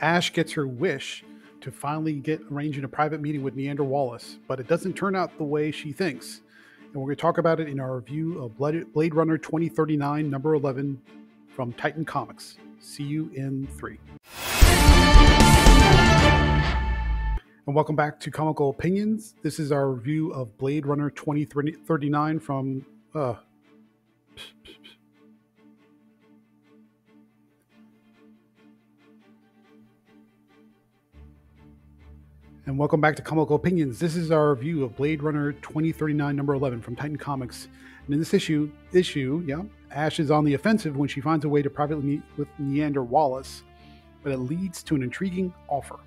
Ash gets her wish to finally get arranging a private meeting with Niander Wallace, but it doesn't turn out the way she thinks. And we're going to talk about it in our review of Blade Runner 2039, number 11 from Titan Comics. See you in three. And welcome back to Comical Opinions. This is our review of Blade Runner 2039 from. Uh, and welcome back to Comical Opinions. This is our review of Blade Runner 2039, number 11 from Titan Comics. And in this issue, issue, yeah, Ash is on the offensive when she finds a way to privately meet with Niander Wallace, but it leads to an intriguing offer.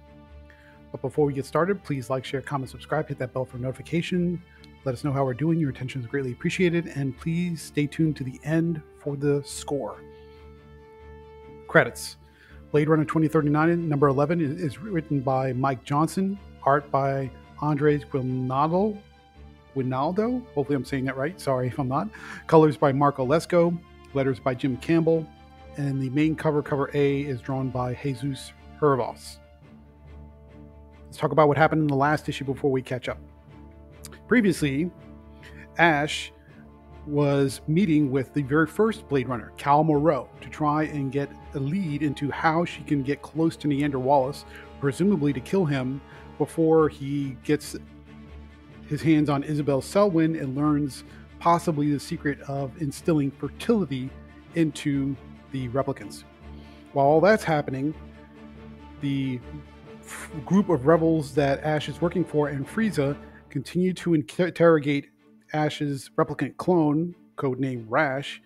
But before we get started, please like, share, comment, subscribe, hit that bell for notification. Let us know how we're doing. Your attention is greatly appreciated. And please stay tuned to the end for the score. Credits Blade Runner 2039, number 11, is, written by Mike Johnson, art by Andres Guinaldo. Guinaldo? Hopefully, I'm saying that right. Sorry if I'm not. Colors by Marco Lesko, letters by Jim Campbell, and the main cover, cover A, is drawn by Jesus Hervas. Let's talk about what happened in the last issue before we catch up. Previously, Ash was meeting with the very first Blade Runner, Cal Moreau, to try and get a lead into how she can get close to Niander Wallace, presumably to kill him before he gets his hands on Isabel Selwyn and learns possibly the secret of instilling fertility into the replicants. While all that's happening, the group of rebels that Ash is working for and Freysa continue to interrogate Ash's replicant clone, codenamed Rash,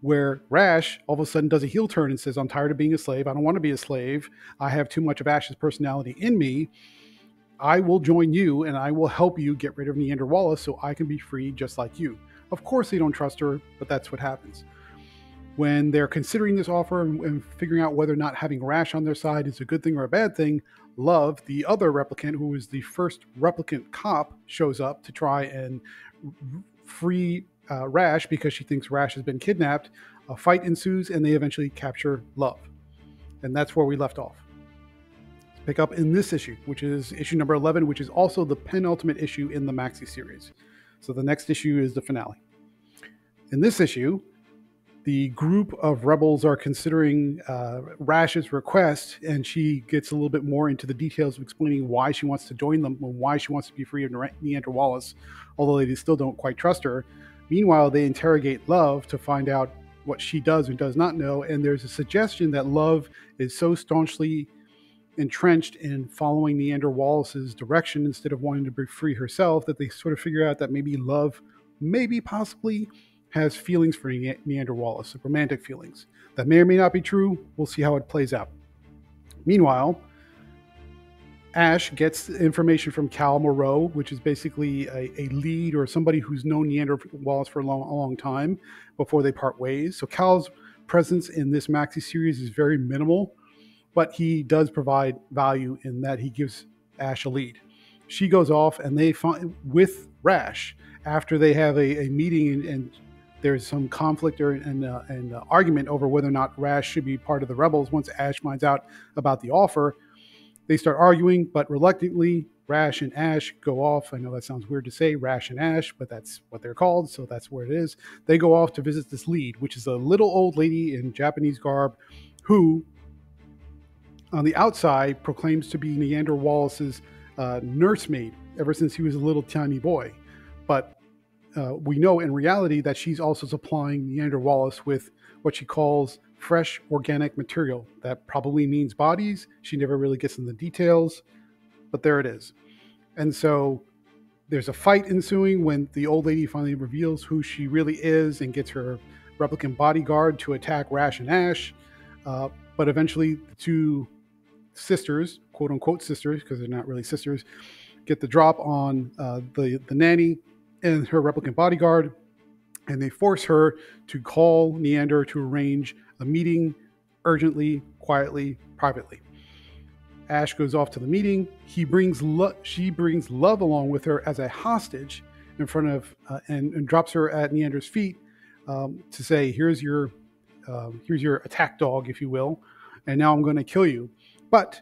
where Rash all of a sudden does a heel turn and says, I'm tired of being a slave. I don't want to be a slave. I have too much of Ash's personality in me. I will join you and I will help you get rid of Niander Wallace so I can be free just like you. Of course, they don't trust her, but that's what happens. When they're considering this offer and, figuring out whether or not having Rash on their side is a good thing or a bad thing, Love, the other replicant, who is the first replicant cop, shows up to try and free uh, Rash because she thinks Rash has been kidnapped. A fight ensues, and they eventually capture Love. And that's where we left off. Pick up in this issue, which is issue number 11, which is also the penultimate issue in the Maxi series. So the next issue is the finale. In this issue, the group of rebels are considering uh, Rash's request, and she gets a little bit more into the details of explaining why she wants to join them and why she wants to be free of Niander Wallace, although they still don't quite trust her. Meanwhile, they interrogate Love to find out what she does and does not know, and there's a suggestion that Love is so staunchly entrenched in following Niander Wallace's direction instead of wanting to be free herself that they sort of figure out that maybe Love, maybe possibly has feelings for Niander Wallace, romantic feelings. That may or may not be true. We'll see how it plays out. Meanwhile, Ash gets information from Cal Moreau, which is basically a, a, lead or somebody who's known Niander Wallace for a long, a long time before they part ways. So Cal's presence in this maxi series is very minimal, but he does provide value in that he gives Ash a lead. She goes off and they find with Rash after they have a, a meeting and, and there's some conflict or and, uh, and uh, argument over whether or not Rash should be part of the rebels. Once Ash finds out about the offer, they start arguing, but reluctantly, Rash and Ash go off. I know that sounds weird to say, Rash and Ash, but that's what they're called, so that's where it is. They go off to visit this lead, which is a little old lady in Japanese garb who, on the outside, proclaims to be Niander Wallace's uh, nursemaid ever since he was a little tiny boy. But uh, we know in reality that she's also supplying Niander Wallace with what she calls fresh organic material. That probably means bodies. She never really gets in the details, but there it is. And so there's a fight ensuing when the old lady finally reveals who she really is and gets her replicant bodyguard to attack Rash and Ash. Uh, but eventually, the two sisters, quote unquote sisters, because they're not really sisters, get the drop on uh, the the nanny and her replicant bodyguard, and they force her to call Niander to arrange a meeting urgently, quietly, privately. Ash goes off to the meeting. He brings lo- she brings Love along with her as a hostage in front of uh, and, and, drops her at Niander's feet um, to say, "Here's your uh, here's your attack dog, if you will, and now I'm going to kill you." But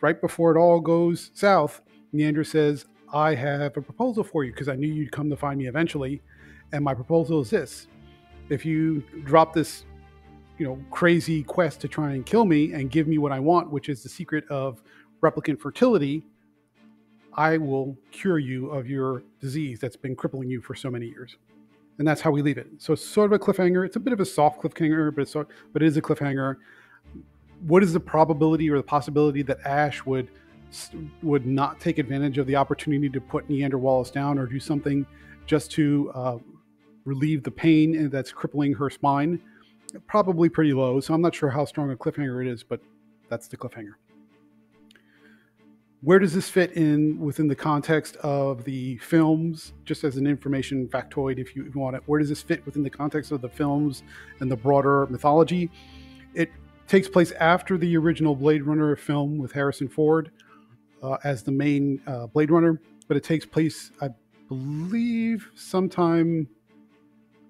right before it all goes south, Niander says, I have a proposal for you because I knew you'd come to find me eventually. And my proposal is this if you drop this you know crazy quest to try and kill me and give me what I want, which is the secret of replicant fertility, I will cure you of your disease that's been crippling you for so many years. And that's how we leave it. So it's sort of a cliffhanger. It's a bit of a soft cliffhanger, but it's, but it is a cliffhanger. What is the probability or the possibility that Ash would would not take advantage of the opportunity to put Niander Wallace down or do something just to uh, relieve the pain that's crippling her spine? Probably pretty low. So I'm not sure how strong a cliffhanger it is, but that's the cliffhanger where does this fit in within the context of the films just as an information factoid if you want it where does this fit within the context of the films and the broader mythology it takes place after the original blade runner film with harrison ford uh, as the main uh, blade runner but it takes place i believe sometime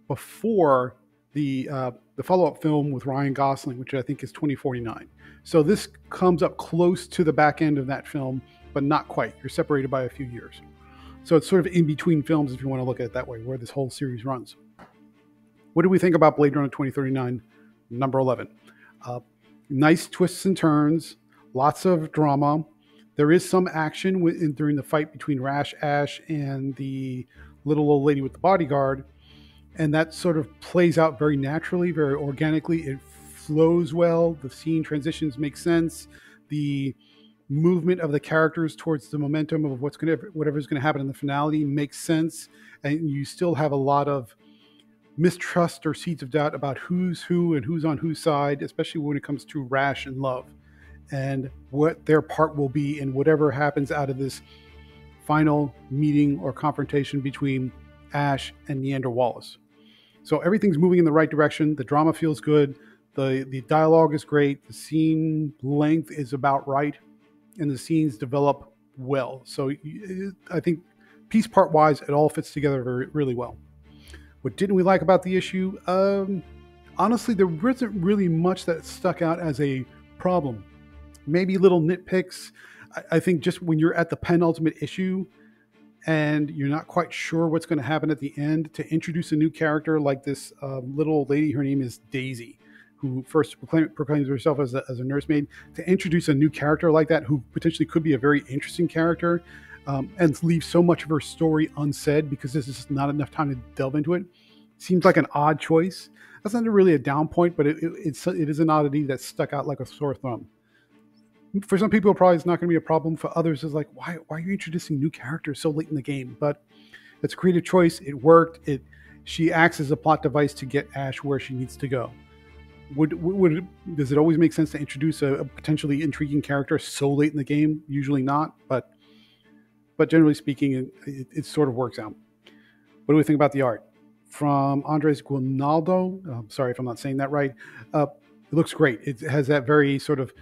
before the uh, the follow-up film with ryan gosling which i think is 2049 so this comes up close to the back end of that film, but not quite. You're separated by a few years. So it's sort of in between films, if you want to look at it that way, where this whole series runs. What do we think about Blade Runner 2039, number 11? Uh, nice twists and turns, lots of drama. There is some action in, during the fight between Rash Ash and the little old lady with the bodyguard. And that sort of plays out very naturally, very organically. It flows well. The scene transitions make sense. The movement of the characters towards the momentum of what's going to whatever's going to happen in the finale makes sense, and you still have a lot of mistrust or seeds of doubt about who's who and who's on whose side, especially when it comes to Rash and Love, and what their part will be in whatever happens out of this final meeting or confrontation between Ash and Niander Wallace. So everything's moving in the right direction. The drama feels good. The the dialogue is great. The scene length is about right and the scenes develop well. So i think piece part wise it all fits together very, really well. What didn't we like about the issue? Um, honestly there wasn't really much that stuck out as a problem maybe little nitpicks I, I think just when you're at the penultimate issue and you're not quite sure what's going to happen at the end to introduce a new character like this uh, little lady her name is daisy who first proclaim, proclaims herself as a, as a nursemaid, to introduce a new character like that, who potentially could be a very interesting character, um, and leave so much of her story unsaid because there's just not enough time to delve into it, seems like an odd choice. That's not really a down point, but it, it, it's it is an oddity that stuck out like a sore thumb. For some people, probably it's not going to be a problem. For others, it's like, why why are you introducing new characters so late in the game? But it's a creative choice. It worked. It she acts as a plot device to get Ash where she needs to go would would does it always make sense to introduce a, a, potentially intriguing character so late in the game? Usually not, but but generally speaking, it, it, sort of works out. What do we think about the art from Andres Guinaldo? Oh, sorry if I'm not saying that right. Uh, it looks great. It has that very sort of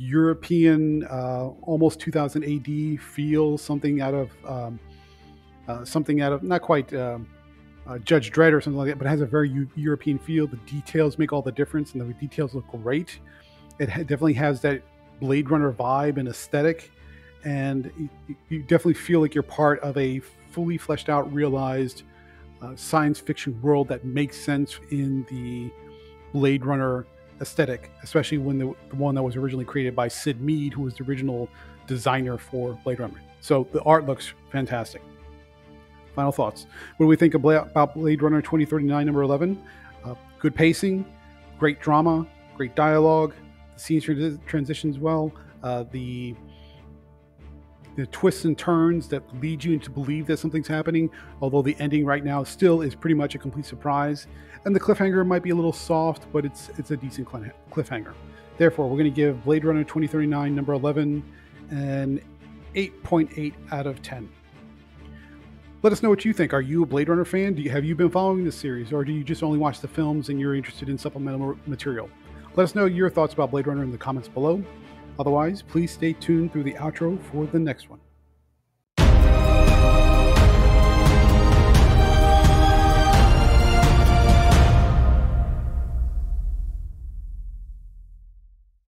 European, uh, almost 2000 AD feel. Something out of um, uh, something out of not quite. Um, uh, Judge Dredd or something like that, but it has a very U- European feel. The details make all the difference, and the details look great. It ha- definitely has that Blade Runner vibe and aesthetic, and you, you, definitely feel like you're part of a fully fleshed out, realized uh, science fiction world that makes sense in the Blade Runner aesthetic, especially when the, the one that was originally created by Syd Mead, who was the original designer for Blade Runner. So the art looks fantastic final thoughts. What do we think about Blade Runner 2039, number 11? Uh, good pacing, great drama, great dialogue. The scenes transitions well. Uh, the the twists and turns that lead you to believe that something's happening, although the ending right now still is pretty much a complete surprise. And the cliffhanger might be a little soft, but it's it's a decent cliffhanger. Therefore, we're going to give Blade Runner 2039 number 11 an 8.8 out of 10. Let us know what you think. Are you a Blade Runner fan? Do you, have you been following this series, or do you just only watch the films and you're interested in supplemental material? Let us know your thoughts about Blade Runner in the comments below. Otherwise, please stay tuned through the outro for the next one.